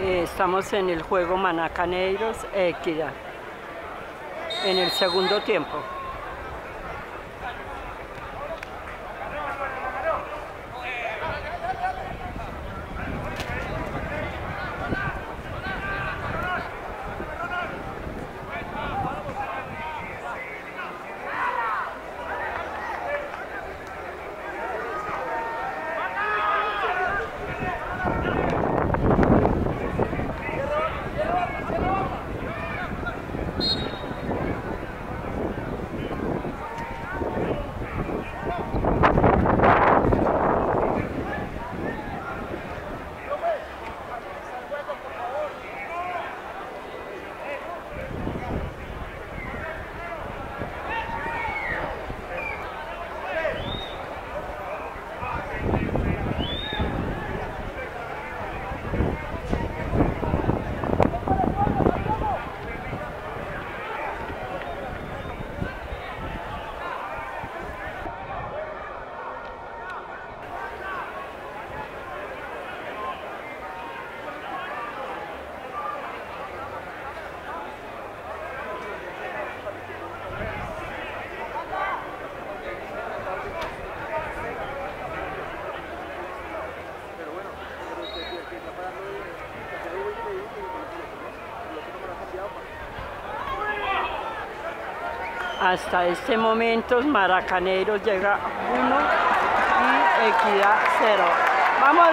Eh, estamos en el juego Manacaneiros Equidad, en el segundo tiempo. Hasta este momento Maracaneros llega 1 y Equidad 0. Vamos